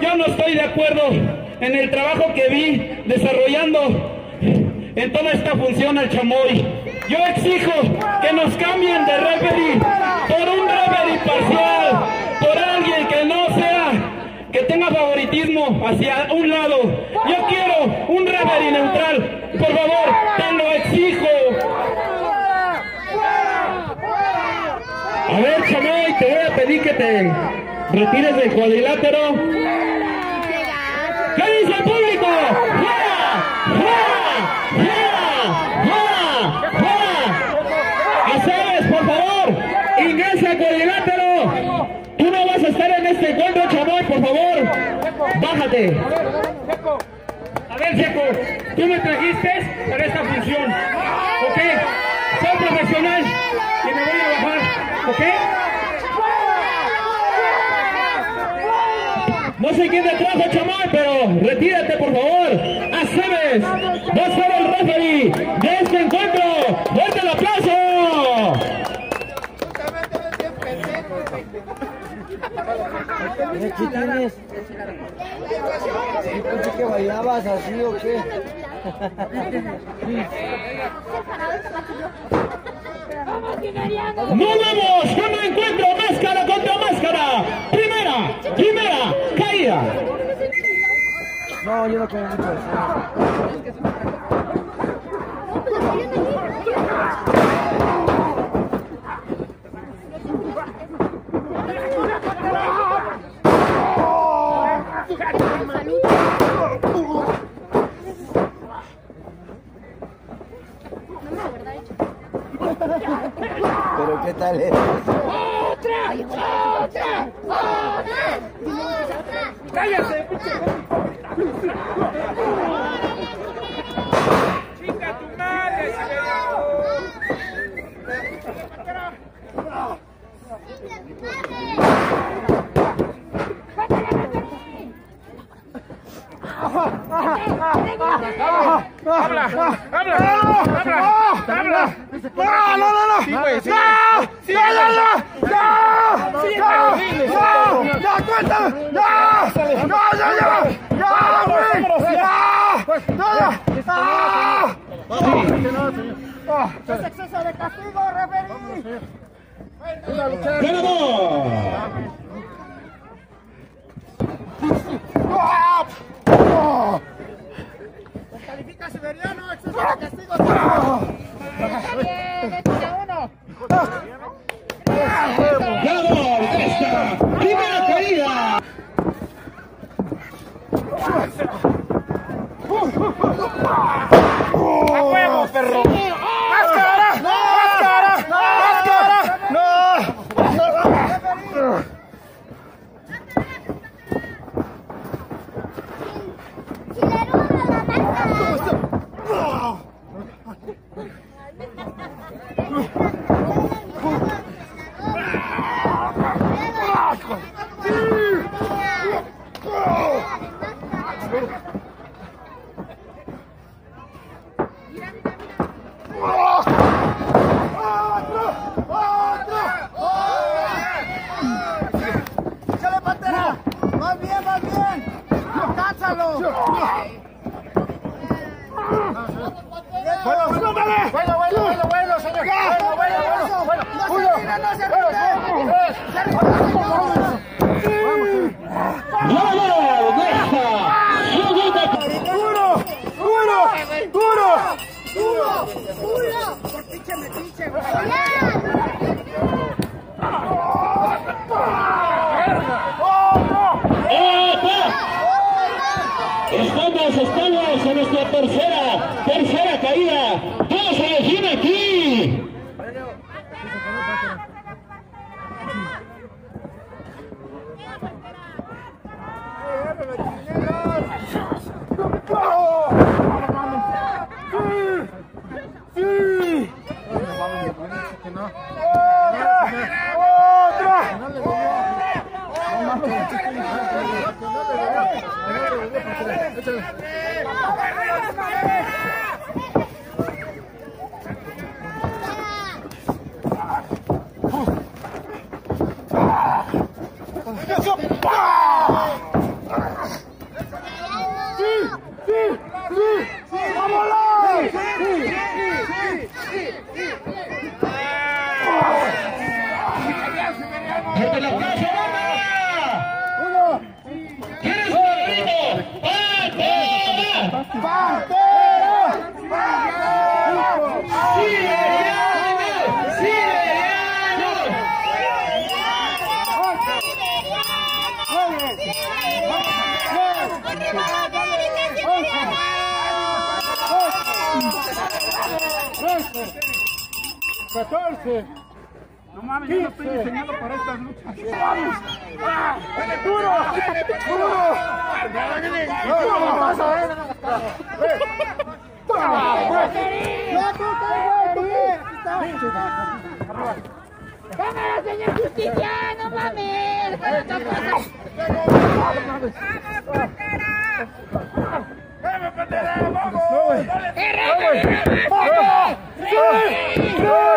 Yo no estoy de acuerdo en el trabajo que vi desarrollando en toda esta función al chamoy. Yo exijo que nos cambien de referee por un referee parcial, por alguien que no sea, que tenga favoritismo hacia un lado. Yo quiero un referee neutral. Por favor, te lo exijo. A ver, chamoy, te voy a pedir que te retires del cuadrilátero. ¿Qué dice el público? ¡Fuera! ¡Fuera! ¡Fuera! ¡Fuera! ¡Fuera! Aceves, por favor, ingresa al cuadrilátero. Tú no vas a estar en este encuentro, chamoy, por Bájate. A ver, Checo, tú me trajiste para esta función. ¿Ok? Soy profesional y me voy a bajar. ¿Ok? No sé quién te trajo, chamoy, pero retírate, por favor. Aceves, va a ser el referee de este encuentro. ¿Qué tienes? Yo pensé que bailabas así o qué. ¡No vamos! ¡Un encuentro! ¡Máscara contra máscara! ¡Primera! ¡Primera! ¡Caída! No, yo no como mucho eso. Pero qué tal es. ¡Chinga tu madre, ¡Habla! ¡Habla! ¡Habla! ¡No, no, no, no! Sí, güey, sí. ¡No! Sí, ¡No, no, no! ¡No! ¡No! ¡No! ¡No, cuéntame! ¡No! ¡No, no, no! ¡No, güey! ¡No! ¡No, no! ¡Ah! ¡Es exceso de castigo, referee! ¡Ganador! ¡Ah! ¡Ah! Califica Siberiano, exceso de castigo. 14. No mames, yo no estoy diseñado para estas luchas. ¡Vamos! ¡Duro! ¡Duro! ¡Cámara, señor justicia! Mames! ¡Vamos, ¡Vamos! ¡Vamos!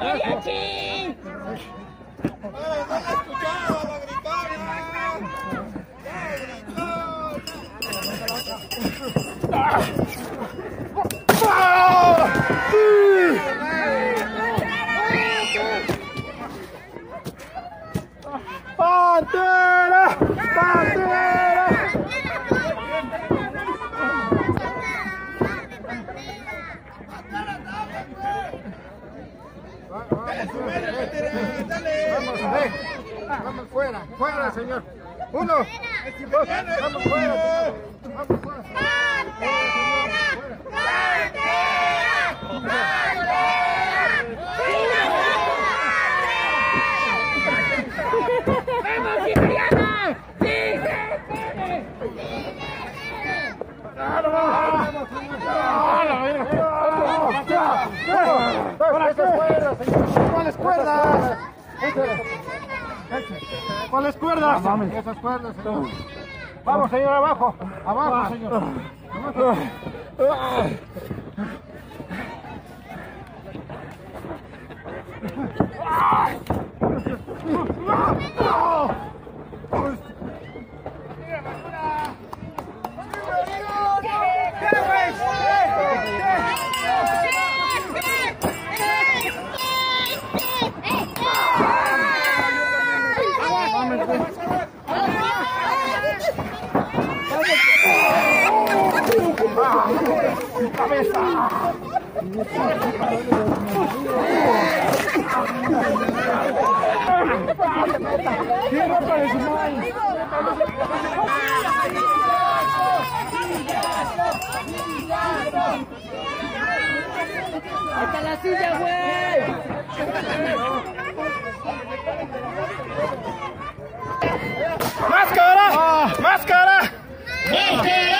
王楚钦 Vamos, ve. Vamos fuera, fuera, señor. Uno, dos, vamos fuera. Vamos fuera. ¡Vamos, siberiano! ¡Sí! Esas cuerdas, señor. ¿Cuáles cuerdas? ¿Cuáles cuerdas? Esas cuerdas, señor. Vamos, señor, abajo. Abajo, señor. ¡Hasta la silla, güey! ¡Máscara! ¡Máscara! ¡Máscara!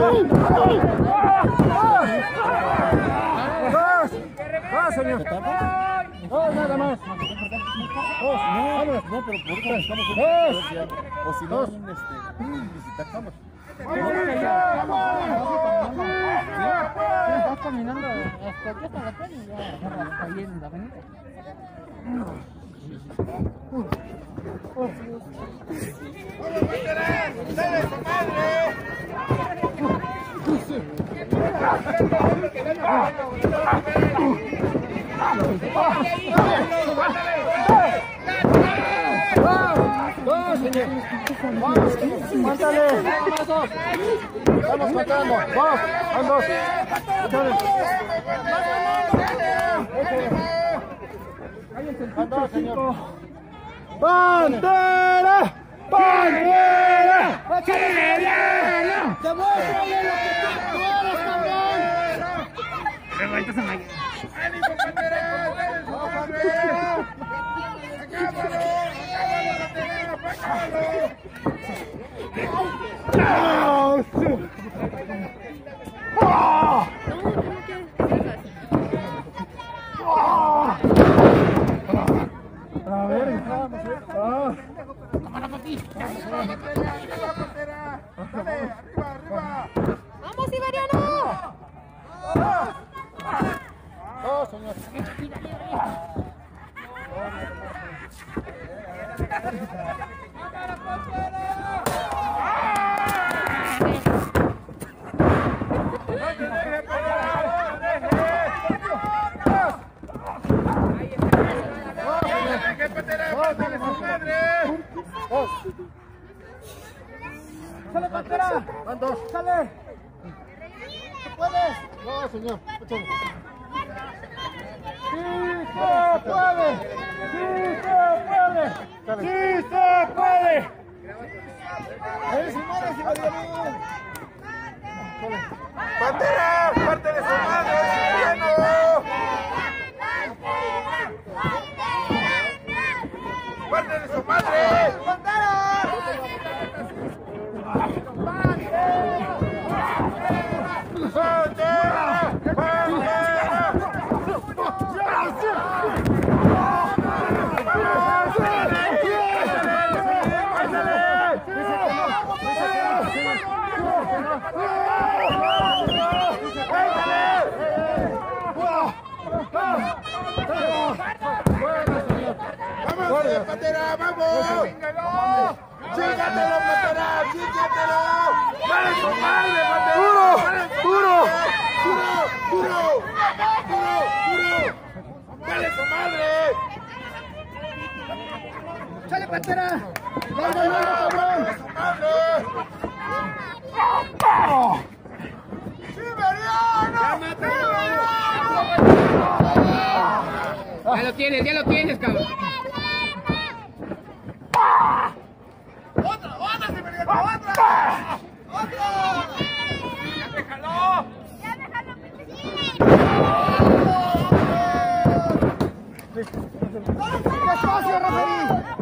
¡Dos! ¡Dos, señor! ¡Dos, nada más! ¡Dos! ¡Vámonos! No, pero por eso estamos ¡Dos! O si no, este, visitacamos. Estás caminando hasta aquí hasta la ahí en la avenida. ¡Dale su madre! ¡Vamos, señor! ¡Vamos! ¡Mándale! Estamos contando. Dos, van dos. Échale. Dos, señor. ¡Bandera! ¡Demuéstrale lo que tú bandera! ¡Dale su bandera! ¡Acábalo! ¡Acábalo, bandera! ¡Acábalo! bandera! ¡Dale, arriba, arriba! ¡Vamos, Iberiano! Dos, señor. ¡Sale, pantera! Van dos. ¡Sale! ¡Tú puedes! No, señor. ¡Sí se puede! ¡Sí se puede! ¡Sí se puede! ¡Pantera! ¡Parte de su madre! ¡Parte de su madre! ¡Vamos, Pantera! ¡Vamos! ¡Chígatelo, Pantera! ¡Chígatelo! ¡Dale su madre, Pantera! ¡Duro! ¡Duro! ¡Duro! ¡Duro! ¡Duro! ¡Duro! ¡Dale! ¡Sale, pantera! ¡Dale cabrón! su madre! ¡Siberiano! Ya lo tienes, ya lo tienes, cabrón. ¡Otra! ¡Otra, Siberiano! ¡Otra! ¡Otra! ¡Ya te jaló! ¡Despacio, referí!